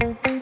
Thank you.